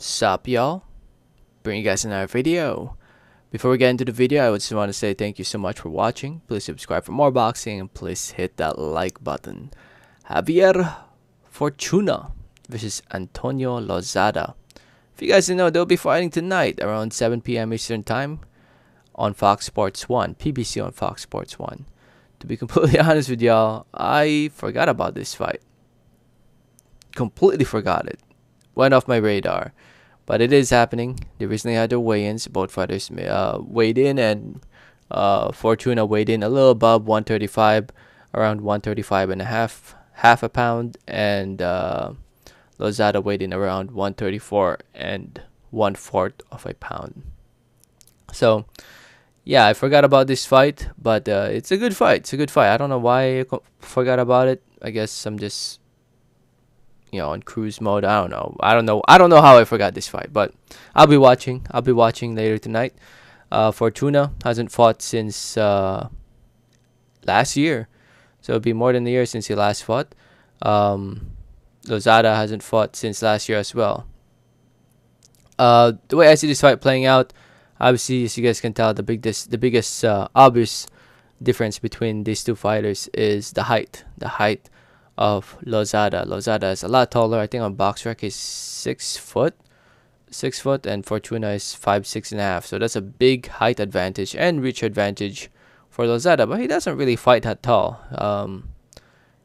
Sup y'all? Bring you guys another video. Before we get into the video, I just want to say thank you so much for watching. Please subscribe for more boxing and please hit that like button. Javier Fortuna versus Antonio Lozada. If you guys didn't know, they'll be fighting tonight around 7 p.m. Eastern Time on Fox Sports 1, PBC on Fox Sports 1. To be completely honest with y'all, I forgot about this fight. Completely forgot it. Went off my radar. But it is happening. They recently had their weigh-ins. Both fighters uh, weighed in and uh, Fortuna weighed in a little above 135, around 135 and a half, half a pound. And uh, Lozada weighed in around 134 and one fourth of a pound. So, yeah, I forgot about this fight, but uh, it's a good fight. It's a good fight. I don't know why I forgot about it. I guess I'm just you know, on cruise mode. I don't know. I don't know. I don't know how I forgot this fight, but I'll be watching. I'll be watching later tonight. Uh, Fortuna hasn't fought since uh, last year, so it'll be more than a year since he last fought. Um, Lozada hasn't fought since last year as well. Uh, the way I see this fight playing out, obviously, as you guys can tell, the biggest, the biggest uh, obvious difference between these two fighters is the height. The height of Lozada. Lozada is a lot taller. I think on BoxRec he's six foot, six foot, and Fortuna is five six and a half. So that's a big height advantage and reach advantage for Lozada. But he doesn't really fight that tall. Um,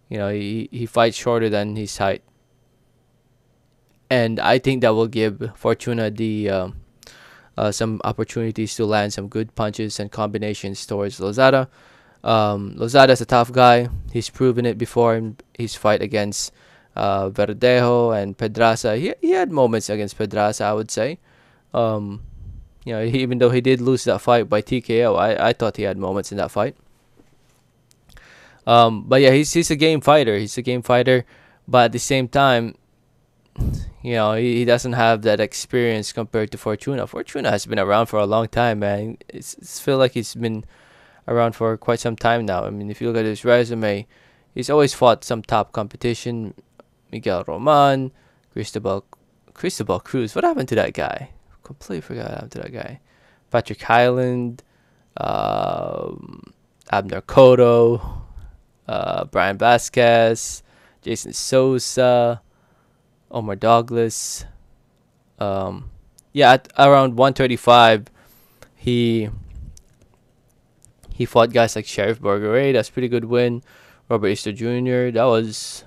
you know, he he fights shorter than his height, and I think that will give Fortuna the um, uh, some opportunities to land some good punches and combinations towards Lozada. Um, Lozada's a tough guy. He's proven it before in his fight against uh, Verdejo and Pedraza. He, he had moments against Pedraza, I would say. Um, you know, he, even though he did lose that fight by TKO, I, I thought he had moments in that fight. Um, but yeah, he's he's a game fighter. He's a game fighter, but at the same time, you know, he, he doesn't have that experience compared to Fortuna. Fortuna has been around for a long time, man. It's, it's feel like he's been around for quite some time now. I mean, if you look at his resume, he's always fought some top competition. Miguel Roman, Cristobal, Cristobal Cruz. What happened to that guy? Completely forgot what happened to that guy. Patrick Hyland, um, Abner Cotto, uh, Bryan Vasquez, Jason Sosa, Omar Douglas. Um, yeah, at around 135, he he fought guys like Sharif Bogere That's pretty good win. Robert Easter Jr. That was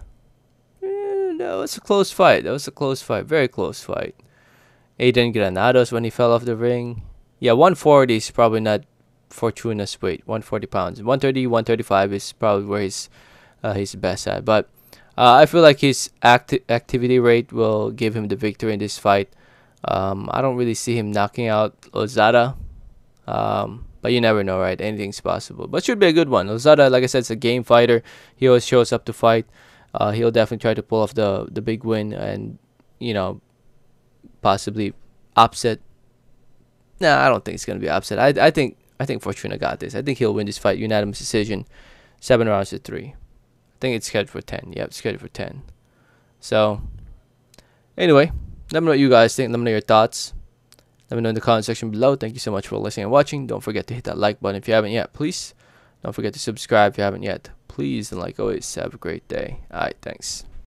eh, that was a close fight. That was a close fight. Very close fight. Adrian Granados when he fell off the ring. Yeah, 140 is probably not Fortuna's weight. 140 pounds. 130, 135 is probably where he's uh, he's best at. But uh, I feel like his acti- activity rate will give him the victory in this fight. Um, I don't really see him knocking out Lozada. Um, but you never know, right? Anything's possible. But should be a good one. Lozada, like I said, is a game fighter. He always shows up to fight. Uh, he'll definitely try to pull off the the big win and you know possibly upset. Nah, I don't think it's gonna be upset. I I think I think Fortuna got this. I think he'll win this fight unanimous decision, seven rounds to three. I think it's scheduled for ten. Yep, scheduled for ten. So anyway, let me know what you guys think. Let me know your thoughts. Let me know in the comment section below. Thank you so much for listening and watching. Don't forget to hit that like button if you haven't yet, please. Don't forget to subscribe if you haven't yet. Please, and like always, have a great day. Alright, thanks.